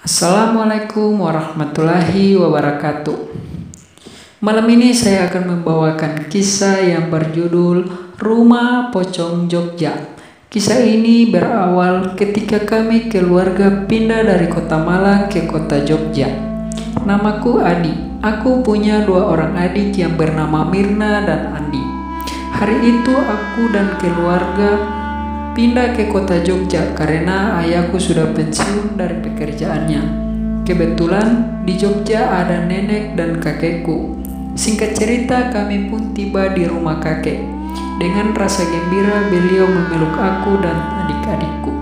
Assalamualaikum warahmatullahi wabarakatuh. Malam ini saya akan membawakan kisah yang berjudul Rumah Pocong Jogja. Kisah ini berawal ketika kami keluarga pindah dari kota Malang ke kota Jogja. Namaku Adi. Aku punya dua orang adik yang bernama Mirna dan Andi. Hari itu aku dan keluarga pindah ke kota Jogja karena ayahku sudah pensiun dari pekerjaannya. Kebetulan di Jogja ada nenek dan kakekku. Singkat cerita kami pun tiba di rumah kakek. Dengan rasa gembira beliau memeluk aku dan adik-adikku.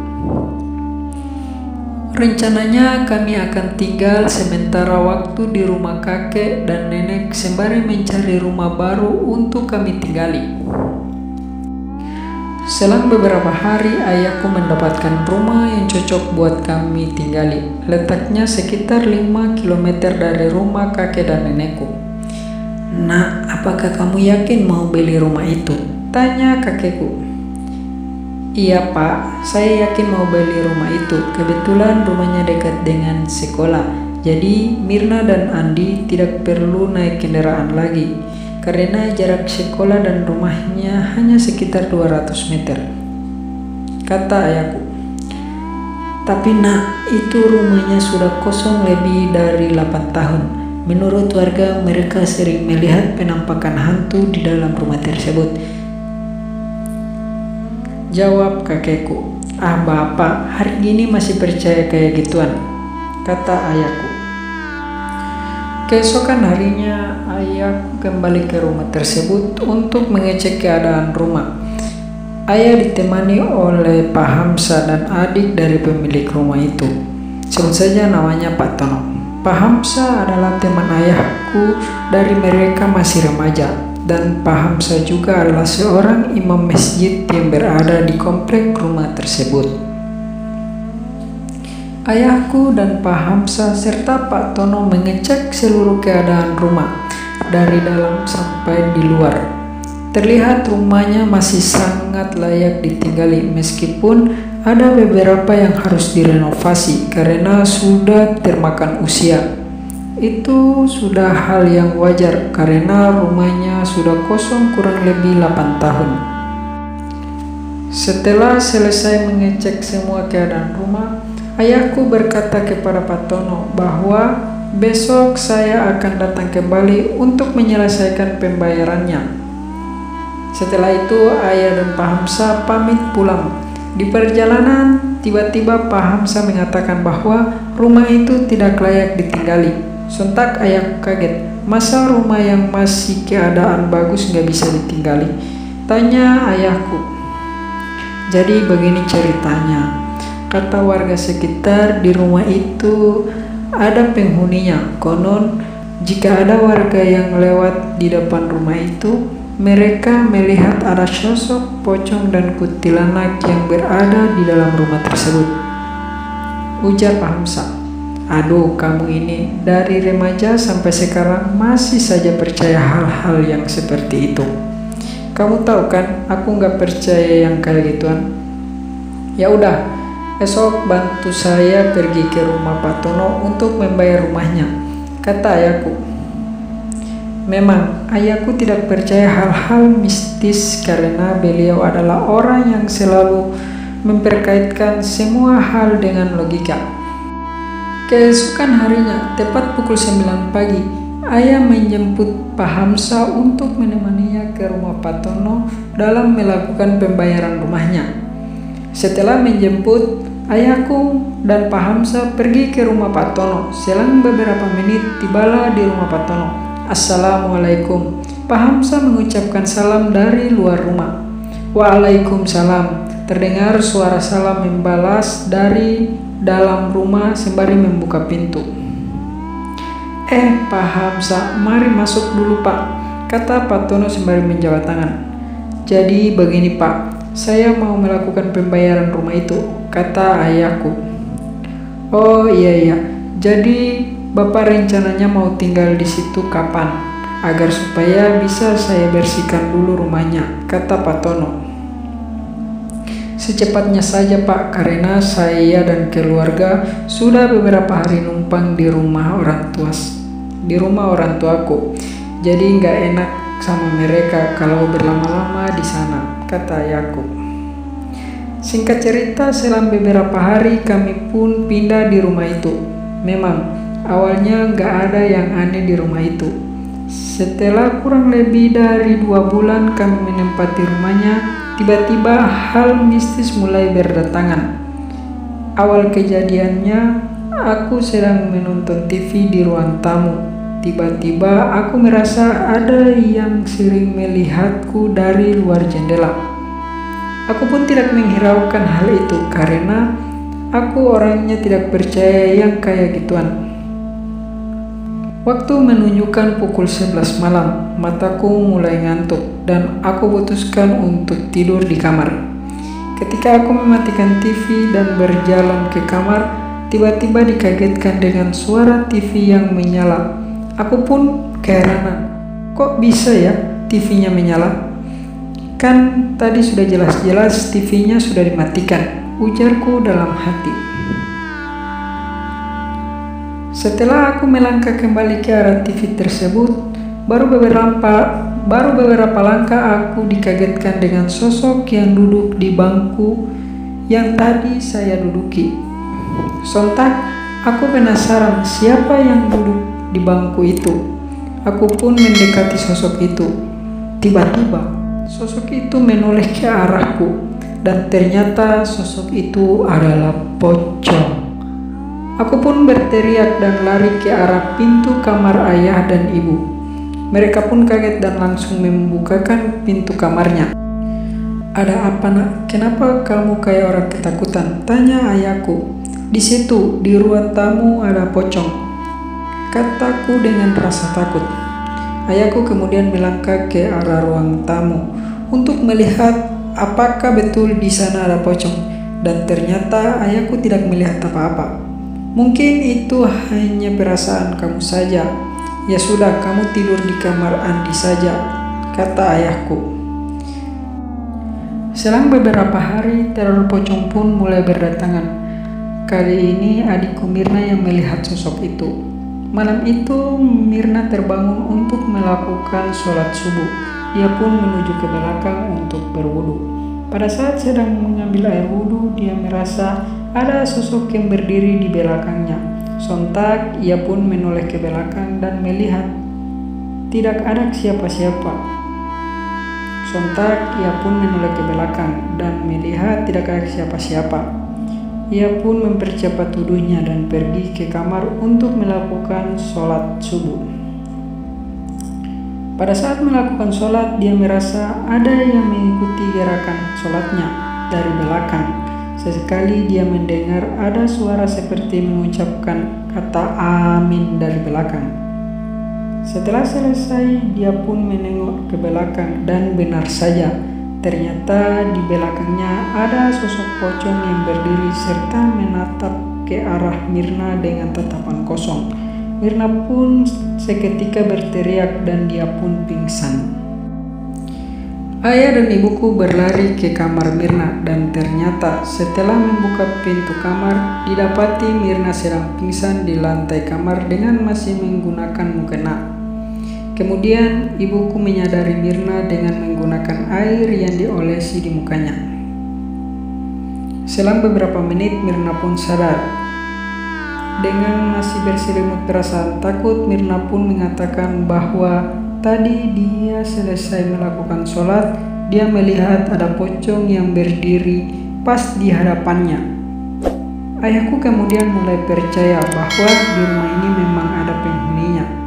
Rencananya kami akan tinggal sementara waktu di rumah kakek dan nenek sembari mencari rumah baru untuk kami tinggali. Selang beberapa hari, ayahku mendapatkan rumah yang cocok buat kami tinggali. Letaknya sekitar 5 km dari rumah kakek dan nenekku. Nak, apakah kamu yakin mau beli rumah itu? Tanya kakekku. Iya pak, saya yakin mau beli rumah itu. Kebetulan rumahnya dekat dengan sekolah. Jadi Mirna dan Andi tidak perlu naik kendaraan lagi karena jarak sekolah dan rumahnya hanya sekitar 200 meter. Kata ayahku. Tapi nak, itu rumahnya sudah kosong lebih dari 8 tahun. Menurut warga, mereka sering melihat penampakan hantu di dalam rumah tersebut. Jawab kakekku. Ah bapak, hari ini masih percaya kayak gituan. Kata ayahku. Keesokan harinya, ayah kembali ke rumah tersebut untuk mengecek keadaan rumah. Ayah ditemani oleh Pak Hamsa dan adik dari pemilik rumah itu. Sebut saja namanya Pak Tono. Pak Hamsa adalah teman ayahku dari mereka masih remaja dan Pak Hamsa juga adalah seorang imam masjid yang berada di komplek rumah tersebut. Ayahku dan Pak Hamsa serta Pak Tono mengecek seluruh keadaan rumah dari dalam sampai di luar. Terlihat rumahnya masih sangat layak ditinggali meskipun ada beberapa yang harus direnovasi karena sudah termakan usia. Itu sudah hal yang wajar karena rumahnya sudah kosong kurang lebih 8 tahun. Setelah selesai mengecek semua keadaan rumah, Ayahku berkata kepada Pak Tono bahwa besok saya akan datang kembali untuk menyelesaikan pembayarannya. Setelah itu ayah dan Pak Hamsa pamit pulang. Di perjalanan, tiba-tiba Pak Hamsa mengatakan bahwa rumah itu tidak layak ditinggali. Sontak ayahku kaget. Masa rumah yang masih keadaan bagus nggak bisa ditinggali? Tanya ayahku. Jadi begini ceritanya. Kata warga sekitar di rumah itu ada penghuninya. Konon jika ada warga yang lewat di depan rumah itu, mereka melihat ada sosok pocong dan kuntilanak yang berada di dalam rumah tersebut. Ujar Pak Hamsa. Aduh, kamu ini dari remaja sampai sekarang masih saja percaya hal-hal yang seperti itu. Kamu tahu kan, aku nggak percaya yang kayak gituan. Ya udah, Esok bantu saya pergi ke rumah Pak Tono untuk membayar rumahnya, kata ayahku. Memang ayahku tidak percaya hal-hal mistis karena beliau adalah orang yang selalu memperkaitkan semua hal dengan logika. Keesokan harinya, tepat pukul 9 pagi, ayah menjemput Pak Hamsa untuk menemaninya ke rumah Pak Tono dalam melakukan pembayaran rumahnya. Setelah menjemput, ayahku dan Pak Hamsa pergi ke rumah Pak Tono. Selang beberapa menit, tibalah di rumah Pak Tono. Assalamualaikum. Pak Hamsa mengucapkan salam dari luar rumah. Waalaikumsalam. Terdengar suara salam membalas dari dalam rumah sembari membuka pintu. Eh, Pak Hamsa, mari masuk dulu Pak, kata Pak Tono sembari menjawab tangan. Jadi begini Pak, saya mau melakukan pembayaran rumah itu, kata ayahku. Oh iya iya, jadi Bapak rencananya mau tinggal di situ kapan? Agar supaya bisa saya bersihkan dulu rumahnya, kata Pak Tono. Secepatnya saja Pak, karena saya dan keluarga sudah beberapa hari numpang di rumah orang tua di rumah orang tuaku. Jadi nggak enak sama mereka kalau berlama-lama di sana, kata ayahku. Singkat cerita, selang beberapa hari kami pun pindah di rumah itu. Memang, awalnya nggak ada yang aneh di rumah itu. Setelah kurang lebih dari dua bulan kami menempati rumahnya, Tiba-tiba hal mistis mulai berdatangan. Awal kejadiannya, aku sedang menonton TV di ruang tamu. Tiba-tiba aku merasa ada yang sering melihatku dari luar jendela. Aku pun tidak menghiraukan hal itu karena aku orangnya tidak percaya yang kayak gituan. Waktu menunjukkan pukul 11 malam, mataku mulai ngantuk dan aku putuskan untuk tidur di kamar. Ketika aku mematikan TV dan berjalan ke kamar, tiba-tiba dikagetkan dengan suara TV yang menyala. Aku pun keheranan, kok bisa ya TV-nya menyala? Kan tadi sudah jelas-jelas TV-nya sudah dimatikan, ujarku dalam hati. Setelah aku melangkah kembali ke arah TV tersebut, baru beberapa baru beberapa langkah aku dikagetkan dengan sosok yang duduk di bangku yang tadi saya duduki. Sontak, aku penasaran siapa yang duduk di bangku itu. Aku pun mendekati sosok itu. Tiba-tiba, sosok itu menoleh ke arahku dan ternyata sosok itu adalah pocong. Aku pun berteriak dan lari ke arah pintu kamar ayah dan ibu. Mereka pun kaget dan langsung membukakan pintu kamarnya. Ada apa nak? Kenapa kamu kayak orang ketakutan? Tanya ayahku. Di situ, di ruang tamu ada pocong. Kataku dengan rasa takut. Ayahku kemudian melangkah ke arah ruang tamu untuk melihat apakah betul di sana ada pocong. Dan ternyata ayahku tidak melihat apa-apa. Mungkin itu hanya perasaan kamu saja. Ya sudah, kamu tidur di kamar Andi saja, kata ayahku. Selang beberapa hari, teror pocong pun mulai berdatangan. Kali ini adikku Mirna yang melihat sosok itu. Malam itu, Mirna terbangun untuk melakukan sholat subuh. Dia pun menuju ke belakang untuk berwudu. Pada saat sedang mengambil air wudhu, dia merasa ada sosok yang berdiri di belakangnya. Sontak ia pun menoleh ke belakang dan melihat tidak ada siapa-siapa. Sontak ia pun menoleh ke belakang dan melihat tidak ada siapa-siapa. Ia pun mempercepat tuduhnya dan pergi ke kamar untuk melakukan sholat subuh. Pada saat melakukan sholat, dia merasa ada yang mengikuti gerakan sholatnya dari belakang. Sesekali dia mendengar ada suara seperti mengucapkan kata amin dari belakang. Setelah selesai, dia pun menengok ke belakang dan benar saja, ternyata di belakangnya ada sosok pocong yang berdiri serta menatap ke arah Mirna dengan tatapan kosong. Mirna pun seketika berteriak dan dia pun pingsan. Ayah dan ibuku berlari ke kamar Mirna dan ternyata setelah membuka pintu kamar didapati Mirna sedang pingsan di lantai kamar dengan masih menggunakan mukena. Kemudian ibuku menyadari Mirna dengan menggunakan air yang diolesi di mukanya. Selang beberapa menit Mirna pun sadar. Dengan masih berselimut perasaan takut, Mirna pun mengatakan bahwa Tadi dia selesai melakukan sholat, dia melihat ada pocong yang berdiri pas di hadapannya. Ayahku kemudian mulai percaya bahwa di rumah ini memang ada penghuninya.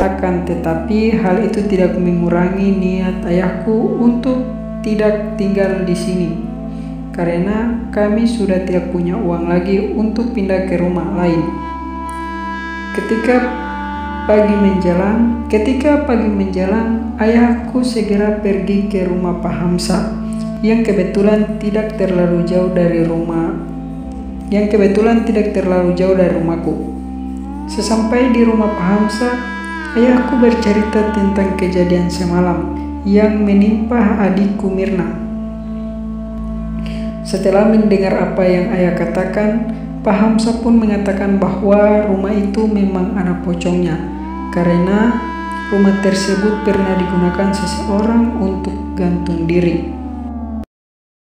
Akan tetapi hal itu tidak mengurangi niat ayahku untuk tidak tinggal di sini. Karena kami sudah tidak punya uang lagi untuk pindah ke rumah lain. Ketika Pagi menjelang, ketika pagi menjelang, ayahku segera pergi ke rumah Pak Hamsa yang kebetulan tidak terlalu jauh dari rumah yang kebetulan tidak terlalu jauh dari rumahku. Sesampai di rumah Pak Hamsa, ayahku bercerita tentang kejadian semalam yang menimpa adikku Mirna. Setelah mendengar apa yang ayah katakan, Pak Hamsa pun mengatakan bahwa rumah itu memang anak pocongnya, karena rumah tersebut pernah digunakan seseorang untuk gantung diri.